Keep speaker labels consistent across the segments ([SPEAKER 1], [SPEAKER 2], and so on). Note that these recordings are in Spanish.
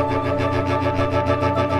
[SPEAKER 1] Gracias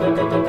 [SPEAKER 1] Thank you.